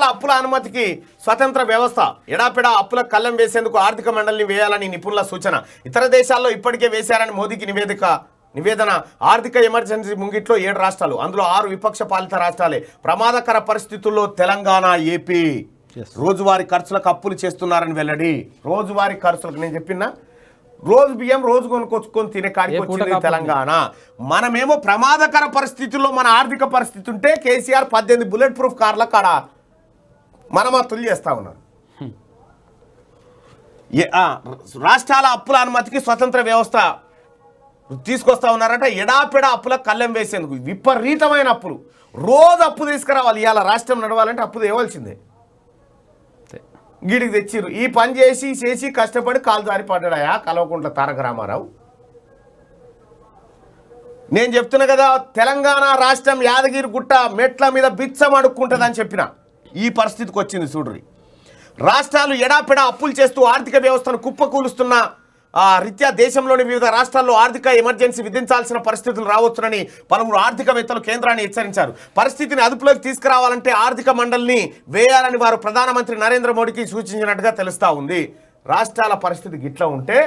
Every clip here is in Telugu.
రాష్ట్రాల అప్పుల అనుమతికి స్వతంత్ర వ్యవస్థ ఎడాపెడా అప్పుల కళ్ళం వేసేందుకు ఆర్థిక మండలిని వేయాలని నిపుణుల సూచన. ఇతర దేశాల్లో ఇప్పటికే వేశారని మోదీకి నివేదిక నివేదన. ఆర్థిక ఎమర్జెన్సీ ముంగిట్లో ఏడు రాష్ట్రాలు అందులో ఆరు విపక్ష పాలిత రాష్ట్రాలే. ప్రమాదకర పరిస్థితుల్లో తెలంగాణ ఏపీ. రోజువారీ ఖర్చులకు అప్పులు చేస్తున్నారని వెల్లడి. రోజువారీ ఖర్చులకు నేను చెప్పిన రోజు బియ్యం రోజు కొనుక్కొచ్చుకొని తినే కాడికి వచ్చింది అప్పు తెలంగాణ. మనమేమో ప్రమాదకర పరిస్థితుల్లో మన ఆర్థిక పరిస్థితి ఉంటే కేసీఆర్ పద్దెనిమిది బుల్లెట్ ప్రూఫ్ కార్ల కాడ మనమత్తులు చేస్తా ఉన్నారు. రాష్ట్రాల అప్పుల అనుమతికి స్వతంత్ర వ్యవస్థ తీసుకొస్తా ఉన్నారట ఎడాపెడా అప్పుల కళ్ళెం వేసేందుకు విపరీతమైన అప్పులు. రోజు అప్పు తీసుకురావాలి ఇవాళ రాష్ట్రం నడవాలంటే అప్పు తేవాల్సిందే. గీడికి తెచ్చిర్రు. ఈ పని చేసి చేసి కష్టపడి కాలు జారి పడ్డాయా కలవకుంట్ల తారక రామారావు? నేను చెప్తున్నా కదా తెలంగాణ రాష్ట్రం యాదగిరి గుట్ట మెట్ల మీద బిచ్చం అడుక్కుంటుందని చెప్పిన. ఈ పరిస్థితికి వచ్చింది చూడ్రి. రాష్ట్రాలు ఎడాపెడా అప్పులు చేస్తూ ఆర్థిక వ్యవస్థను కుప్పకూలుస్తున్న ఆ, రీత్యా దేశంలోని వివిధ రాష్ట్రాల్లో ఆర్థిక ఎమర్జెన్సీ విధించాల్సిన పరిస్థితులు రావచ్చునని పలువురు ఆర్థికవేత్తలు కేంద్రాన్ని హెచ్చరించారు. పరిస్థితిని అదుపులోకి తీసుకురావాలంటే ఆర్థిక మండలిని వేయాలని వారు ప్రధానమంత్రి నరేంద్ర మోడీకి సూచించినట్టుగా తెలుస్తా ఉంది. రాష్ట్రాల పరిస్థితి గిట్లా ఉంటే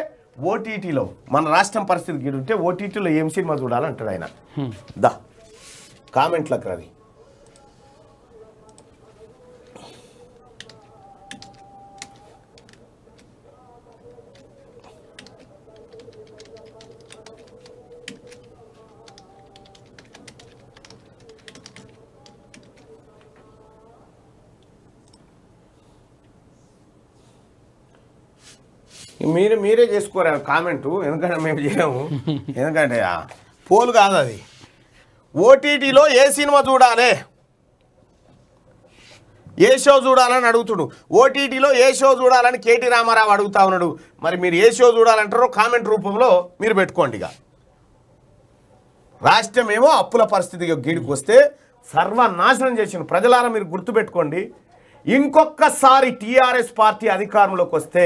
ఓటీటీలో మన రాష్ట్రం పరిస్థితి గిట్ల ఉంటే ఓటీటీలో ఏం సినిమా చూడాలంటాడు ఆయన? దా కామెంట్లకు రవి మీరు మీరే చేసుకోరా కామెంటు. ఎందుకంటే మేము చేయము. ఎందుకంటే పోలు కాదు అది. ఓటీటీలో ఏ సినిమా చూడాలి? ఏ షో చూడాలని అడుగుతుడు. ఓటీటీలో ఏ షో చూడాలని కేటీ రామారావు అడుగుతా ఉన్నాడు. మరి మీరు ఏ షో చూడాలంటారో కామెంట్ రూపంలో మీరు పెట్టుకోండి ఇక. రాష్ట్రం ఏమో అప్పుల పరిస్థితి గీడికి వస్తే సర్వనాశనం చేసిన ప్రజలారా మీరు గుర్తుపెట్టుకోండి. ఇంకొకసారి టీఆర్ఎస్ పార్టీ అధికారంలోకి వస్తే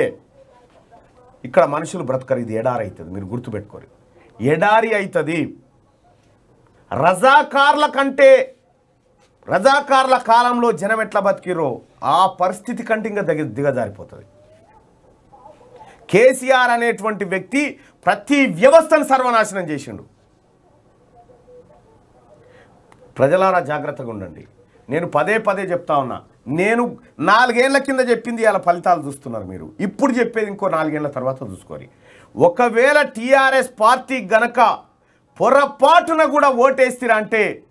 ఇక్కడ మనుషులు బ్రతకరు. ఇది ఎడారి అవుతుంది మీరు గుర్తుపెట్టుకోరు. ఎడారి అవుతుంది రజాకార్ల కంటే రజాకార్ల కాలంలో జనం ఎట్లా బతికిరో ఆ పరిస్థితి కంటే ఇంకా దిగ దిగజారిపోతుంది. కేసీఆర్ అనేటువంటి వ్యక్తి ప్రతి వ్యవస్థను సర్వనాశనం చేసిండు. ప్రజలారా జాగ్రత్తగా ఉండండి. నేను పదే పదే చెప్తా ఉన్నా. నేను నాలుగేళ్ళ కింద చెప్పింది ఇలా ఫలితాలు చూస్తున్నారు మీరు. ఇప్పుడు చెప్పేది ఇంకో నాలుగేళ్ళ తర్వాత చూసుకోరి. ఒకవేళ టీఆర్ఎస్ పార్టీ గనక పొరపాటున కూడా ఓటేస్తారా అంటే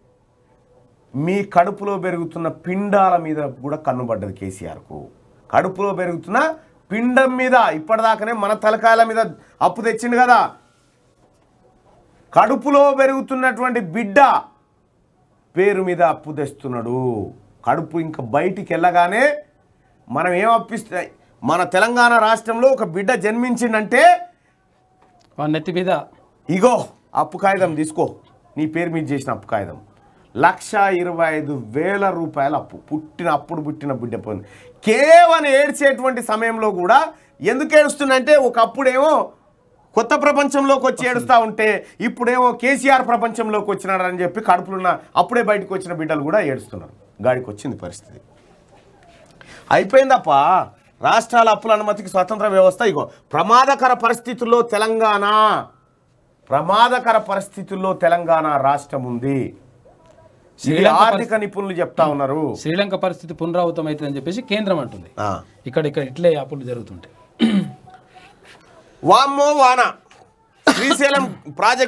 మీ కడుపులో పెరుగుతున్న పిండాల మీద కూడా కన్నుబడ్డది కేసీఆర్కు. కడుపులో పెరుగుతున్న పిండం మీద ఇప్పటిదాకానే మన తలకాయల మీద అప్పు తెచ్చిండు కదా. కడుపులో పెరుగుతున్నటువంటి బిడ్డ పేరు మీద అప్పు తెస్తున్నాడు. కడుపు ఇంకా బయటికి వెళ్ళగానే మనం ఏం అప్పిస్తే మన తెలంగాణ రాష్ట్రంలో ఒక బిడ్డ జన్మించిందంటే నెత్తి మీద. ఇగో అప్పు కాగితం తీసుకో. నీ పేరు మీద చేసిన అప్పు కాగితం. లక్ష ఇరవై ఐదు వేల రూపాయల అప్పు. పుట్టిన అప్పుడు పుట్టిన బిడ్డ పోయింది. కేవలం ఏడ్చేటువంటి సమయంలో కూడా ఎందుకు ఏడుస్తుందంటే ఒకప్పుడేమో కొత్త ప్రపంచంలోకి వచ్చి ఏడుస్తూ ఉంటే ఇప్పుడేమో కేసీఆర్ ప్రపంచంలోకి వచ్చినాడని చెప్పి కడుపులున్న అప్పుడే బయటకు వచ్చిన బిడ్డలు కూడా ఏడుస్తున్నారు. గాడికి వచ్చింది పరిస్థితి. అయిపోయిందప్ప. రాష్ట్రాల అప్పుల అనుమతికి స్వతంత్ర వ్యవస్థ ఇగో ప్రమాదకర పరిస్థితుల్లో తెలంగాణ ప్రమాదకర పరిస్థితుల్లో తెలంగాణ రాష్ట్రం ఉంది ఆర్థిక నిపుణులు చెప్తా ఉన్నారు. శ్రీలంక పరిస్థితి పునరావృతం అవుతుందని చెప్పేసి కేంద్రం అంటుంది. ఇక్కడ ఇక్కడ ఇట్లే అప్పులు జరుగుతుంటాయి. వామ్మో వాన. శ్రీశైలం ప్రాజెక్ట్